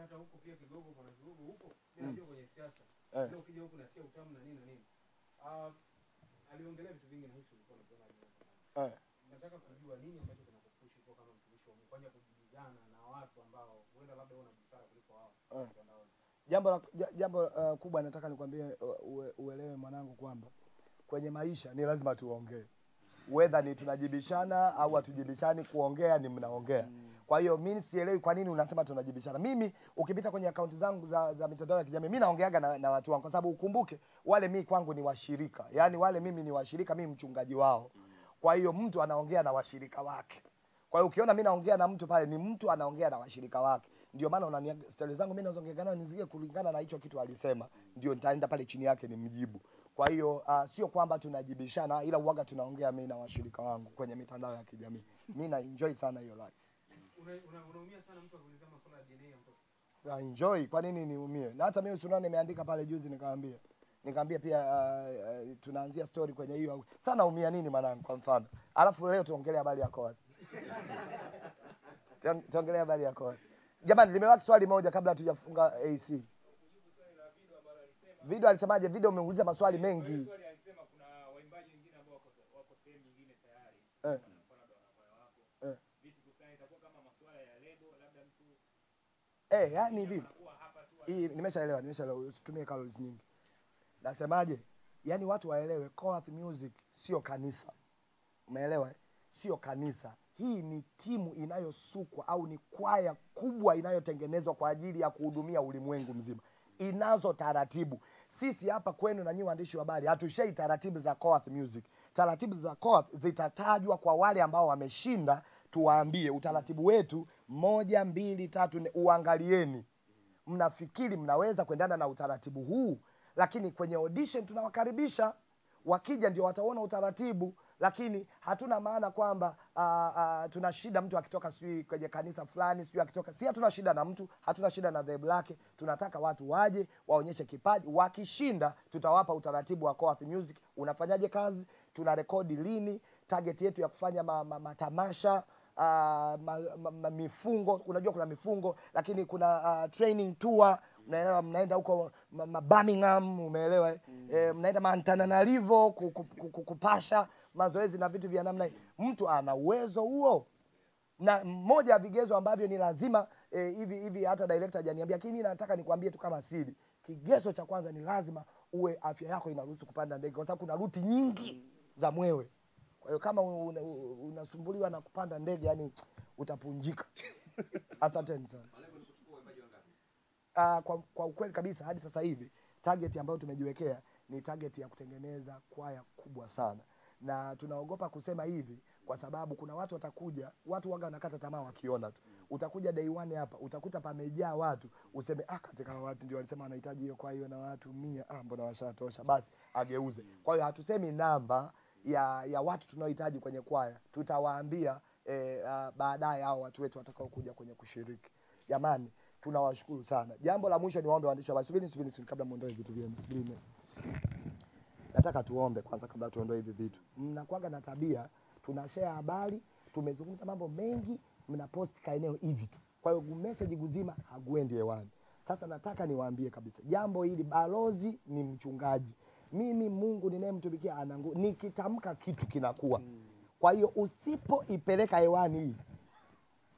hata huko pia huko mm. ndio kwenye siasa Eh. ukija huko natia utamu na nini na nini uh, aliongelea vitu vingi na hisi ulikuwa. Eh. nataka kujua nini ambacho kwa kama mtumishi wa Mungu kwanza kujibizana na watu ambao huenda labda wana busara kuliko wao Eh. jambo la, jambo uh, kubwa nataka nikwambie uh, uelewe mwanangu kwamba kwenye maisha ni lazima tuongee whether ni tunajibishana au hatujibishani kuongea ni mnaongea kwa hiyo mimi sielewi kwa nini unasema tunajibishana. Mimi ukipita kwenye akaunti zangu za, za mitandao ya kijamii mimi naongeaga na, na watu wangu kwa sababu ukumbuke wale mimi kwangu ni washirika. Yaani wale mimi ni washirika mimi mchungaji wao. Kwa hiyo mtu anaongea na washirika wake. Kwa hiyo ukiona mimi naongea na mtu pale ni mtu anaongea na washirika wake. Ndio maana unania stori zangu mimi nazoongea nayo nizie kulingana na hicho kitu alisema ndio nitaenda pale chini yake nimjibu. Kwa hiyo uh, sio kwamba tunajibishana ila uwaga tunaongea mimi na washirika wangu kwenye mitandao ya kijamii. Mimi na enjoy sana hiyo life enjoy. Kwa nini niumie? Na hata mimi sunana nimeandika pale juzi nikamwambia nikamwambia pia uh, uh, tunaanzia story kwenye hiyo. Sana umia nini mwanangu kwa mfano? Alafu leo tuongelee habari ya koa tuongelee habari ya koa jamani limewaki swali moja kabla tujafunga AC video alisemaje? Video umeuliza maswali mengi Swali alisema kuna waimbaji wengine ambao wako wako sehemu nyingine tayari. Eh. Mfano labda wanakwaya wako. Eh. Vitu kusanya itakuwa kama masuala ya lebo labda mtu eh yani hivi. Hii nimeshaelewa nimeshaelewa usitumie calories nyingi. Nasemaje? Yaani watu waelewe Koath music sio kanisa. Umeelewa? Sio kanisa. Hii ni timu inayosukwa au ni kwaya kubwa inayotengenezwa kwa ajili ya kuhudumia ulimwengu mzima. Inazo taratibu. Sisi hapa kwenu na nyinyi waandishi wa habari hatushei taratibu za Koath music. Taratibu za Koath zitatajwa kwa wale ambao wameshinda tuwaambie utaratibu wetu moja mbili tatu uangalieni. Mnafikiri mnaweza kuendana na utaratibu huu lakini kwenye audition tunawakaribisha. Wakija ndio wataona utaratibu lakini hatuna maana kwamba tuna shida mtu akitoka sijui kwenye kanisa fulani sijui akitoka si hatuna shida na mtu hatuna shida na dhehebu lake. Tunataka watu waje waonyeshe kipaji. Wakishinda tutawapa utaratibu wa Coath music. Unafanyaje kazi? Tuna rekodi lini? Target yetu ya kufanya matamasha ma, ma, uh, ma, ma, ma, mifungo unajua kuna mifungo lakini kuna uh, training tour mnaelewa mnaenda huko Birmingham umeelewa mm. eh, mnaenda Mantananarivo ku- ku- ku- ku- kupasha mazoezi na vitu vya namna hii. Mtu ana uwezo huo? Na mmoja ya vigezo ambavyo ni lazima eh, hivi hivi hata director hajaniambia lakini mimi nataka nikwambie tu kama siri. Kigezo cha kwanza ni lazima uwe afya yako inaruhusu kupanda ndege kwa sababu kuna ruti nyingi za mwewe kwa hiyo kama una- una- unasumbuliwa na kupanda ndege yani utapunjika. Asanteni sana. Uh, kwa, kwa ukweli kabisa hadi sasa hivi target ambayo tumejiwekea ni target ya kutengeneza kwaya kubwa sana. Na tunaogopa kusema hivi kwa sababu kuna watu watakuja watu waga wanakata tamaa wakiona tu. Utakuja day one hapa utakuta pamejaa watu useme ah katika watu ndio walisema wanahitaji hiyo kwa hiyo na watu mia ah mbona washatosha basi ageuze. Kwa hiyo hatusemi namba ya ya watu tunaohitaji kwenye kwaya tutawaambia eh, uh, baadaye hao watu wetu watakao kuja kwenye kushiriki. Jamani tunawashukuru sana. Jambo la mwisho niwaombe waandishi wa habari. Subiri subiri subiri kabla muondoe vitu vyenu. Subiri nataka tuombe kwanza kabla tuondoe hivi vitu. Mnakuaga na tabia tunashare habari tumezungumza mambo mengi mnapost kaeneo hivi tu. Kwa hiyo message guzima haguendi hewani. Sasa nataka niwaambie kabisa. Jambo hili balozi ni mchungaji mimi mungu ninayemtumikia anangu nikitamka kitu kinakuwa. Kwa hiyo usipoipeleka hewani hii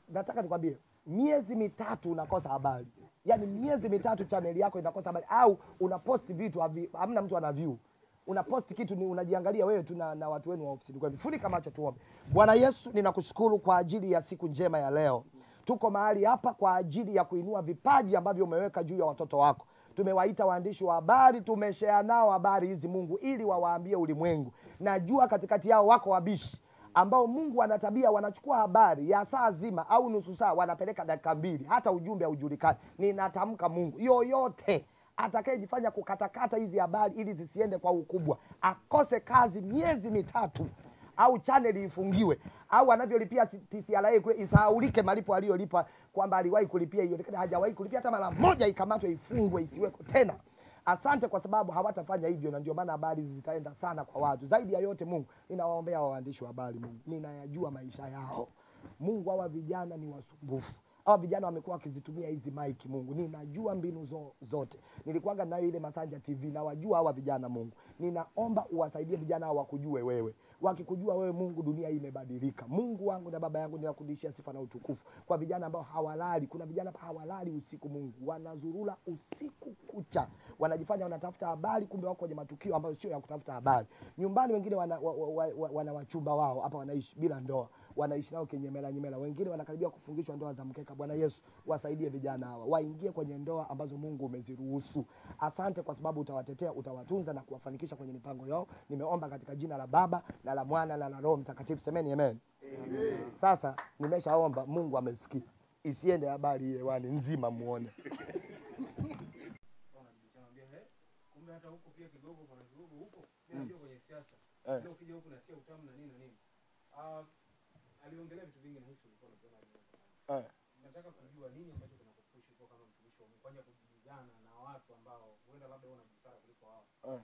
nataka nikwambie miezi mitatu unakosa habari. Yaani miezi mitatu chaneli yako inakosa habari. Au unaposti vitu hamna mtu ana view. Unaposti kitu ni unajiangalia wewe tu na, na watu wenu wa ofisini kwa hivyo funika macho tuombe. Bwana yesu ninakushukuru kwa ajili ya siku njema ya leo. Tuko mahali hapa kwa ajili ya kuinua vipaji ambavyo umeweka juu ya watoto wako tumewaita waandishi wa habari tumeshea nao habari hizi mungu ili wawaambie ulimwengu najua katikati yao wako wabishi ambao Mungu ana tabia, wanachukua habari ya saa zima au nusu saa, wanapeleka dakika mbili, hata ujumbe haujulikani. Ninatamka Mungu yoyote atakayejifanya kukatakata hizi habari ili zisiende kwa ukubwa, akose kazi miezi mitatu au chaneli ifungiwe au anavyolipia TCRA kule isahaulike malipo aliyolipa kwamba aliwahi kulipia, ionekane hajawahi kulipia hata mara moja, ikamatwe, ifungwe, isiweko tena. Asante kwa sababu hawatafanya hivyo, na ndio maana habari zitaenda sana kwa watu. Zaidi ya yote, Mungu, ninawaombea wa waandishi wa habari. Mungu, ninayajua maisha yao. Mungu, hawa vijana ni wasumbufu, hawa vijana wamekuwa wakizitumia hizi mic Mungu, ninajua mbinu zo, zote. Nilikuwaga nayo ile Masanja TV na wajua hawa vijana Mungu, ninaomba uwasaidie vijana hawa wakujue wewe. Wakikujua wewe Mungu, dunia hii imebadilika. Mungu wangu na baba yangu, ninakurudishia sifa na utukufu kwa vijana ambao hawalali. Kuna vijana hawalali usiku, Mungu, wanazurula usiku kucha, wanajifanya wanatafuta habari, kumbe wako kwenye matukio ambayo sio ya kutafuta habari. Nyumbani wengine wana, wa, wa, wa, wana wachumba wao hapa wanaishi bila ndoa wanaishi nao kinyemela nyemela, wengine wanakaribia kufungishwa ndoa za mkeka. Bwana Yesu, wasaidie vijana hawa. Waingie kwenye ndoa ambazo Mungu umeziruhusu. Asante kwa sababu utawatetea, utawatunza na kuwafanikisha kwenye mipango yao. Nimeomba katika jina la Baba na la Mwana na la Roho Mtakatifu, semeni amen. Sasa nimeshaomba, Mungu amesikia, isiende habari hewani nzima, muone aliongelea vitu vingi ulikuwa unaviona eh. Nataka kujua nini ambacho kinakupush kwa kama mtumishi wa Mungu kwanza kujibizana na watu ambao huenda labda una busara kuliko wao Eh.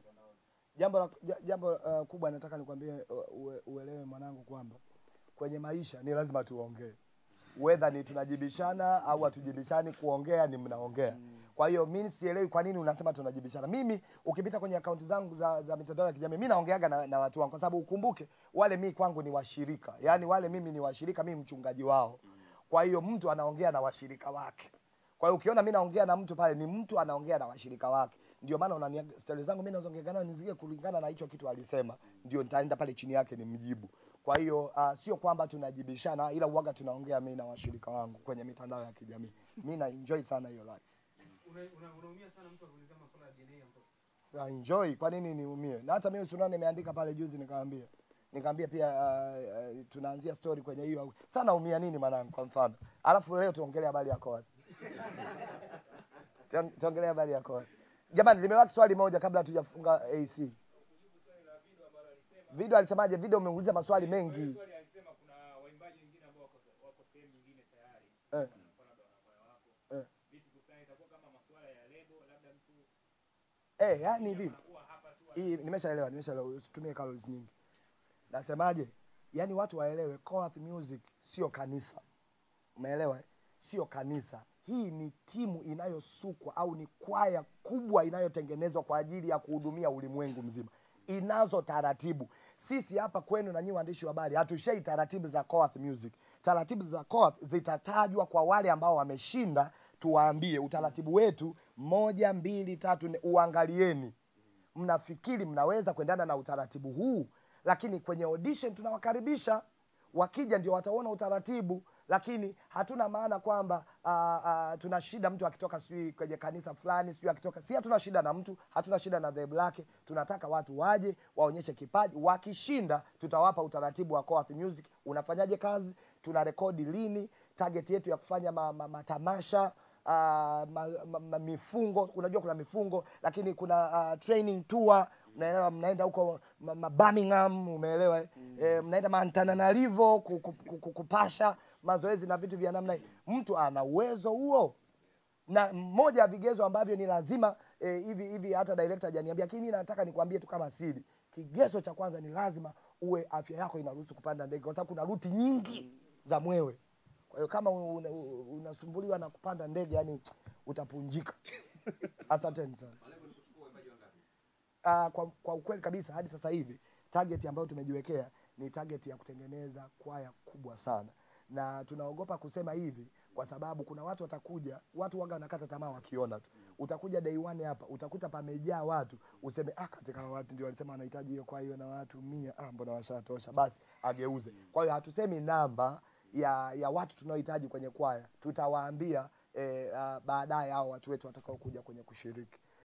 Jambo la, jambo uh, kubwa nataka nikwambie uh, ue, uelewe mwanangu kwamba kwenye maisha ni lazima tuongee, whether ni tunajibishana au hatujibishani. Kuongea ni mnaongea. Kwa hiyo mimi sielewi kwa nini unasema tunajibishana. Mimi ukipita kwenye akaunti zangu za, za mitandao ya kijamii mimi naongeaga na, na watu wangu, kwa sababu ukumbuke wale mimi kwangu ni washirika, yaani wale mimi ni washirika, mimi mchungaji wao. Kwa hiyo mtu anaongea na washirika wake. Kwa hiyo ukiona mimi naongea na mtu pale, ni mtu anaongea na washirika wake. Ndio maana unania stori zangu mimi nazoongea nao nizige kulingana na hicho kitu alisema, ndio nitaenda pale chini yake nimjibu. Kwa hiyo uh, sio kwamba tunajibishana, ila uwaga tunaongea mimi na washirika wangu kwenye mitandao ya kijamii. Mimi na enjoy sana hiyo life. Una- una- Unaumia sana mtu akiulizia masuala ya DNA ya mtoto. Enjoy, kwa nini niumie? Na hata mimi usiona nimeandika pale juzi nikamwambia. Nikamwambia pia uh, uh, tunaanzia story kwenye hiyo. Sana umia nini mwanangu kwa mfano? Alafu leo tuongelee habari ya Koa. Tuongelee habari ya Koa. Jamani limewaki swali moja kabla hatujafunga AC. Video alisemaje? Video umeuliza maswali mengi. Swali alisema kuna waimbaji wengine ambao wako wako sehemu nyingine tayari. Eh. Mfano labda wanakwaya wako. Eh. Vitu kuhusiana itakuwa kama masuala ya lebo labda mtu Eh, yani vipi? hii nimeshaelewa, nimeshaelewa, usitumie calories nyingi. Nasemaje? Yaani watu waelewe Koath Music sio kanisa. Umeelewa? Sio kanisa. Hii ni timu inayosukwa au ni kwaya kubwa inayotengenezwa kwa ajili ya kuhudumia ulimwengu mzima. Inazo taratibu. Sisi hapa kwenu na nyinyi waandishi wa habari hatushei taratibu za Koath Music. Taratibu za Koath zitatajwa kwa wale ambao wameshinda, tuwaambie utaratibu wetu moja, mbili, tatu, nne, uangalieni. Mnafikiri mnaweza kuendana na utaratibu huu, lakini kwenye audition tunawakaribisha. Wakija ndio wataona utaratibu, lakini hatuna maana kwamba tuna shida mtu akitoka sijui kwenye kanisa fulani sijui akitoka, si hatuna shida na mtu, hatuna shida na dhehebu lake. Tunataka watu waje waonyeshe kipaji, wakishinda tutawapa utaratibu wa Koath Music. Unafanyaje kazi, tuna rekodi lini, target yetu ya kufanya ma, ma, matamasha uh, ma, ma, ma, mifungo unajua kuna mifungo lakini kuna uh, training tour mnaelewa mnaenda huko Birmingham umeelewa eh? Mnaenda Antananarivo ku- ku- ku- ku- kupasha mazoezi na vitu vya namna hii. Mtu ana uwezo huo? Na moja ya vigezo ambavyo ni lazima eh, hivi hivi hata director hajaniambia lakini mimi nataka nikwambie tu kama siri. Kigezo cha kwanza ni lazima uwe afya yako inaruhusu kupanda ndege kwa sababu kuna ruti nyingi za mwewe kwa hiyo kama una- una- unasumbuliwa na kupanda ndege yani utapunjika. Asanteni sana. Uh, kwa, kwa ukweli kabisa hadi sasa hivi target ambayo tumejiwekea ni target ya kutengeneza kwaya kubwa sana. Na tunaogopa kusema hivi kwa sababu kuna watu watakuja watu waga wanakata tamaa wakiona tu. Utakuja day one hapa utakuta pamejaa watu useme ah katika watu ndio walisema wanahitaji hiyo kwaya hiyo na watu mia ah mbona washatosha basi ageuze. Kwa hiyo hatusemi namba ya ya watu tunaohitaji kwenye kwaya tutawaambia eh, uh, baadaye hao watu wetu watakao kuja kwenye kushiriki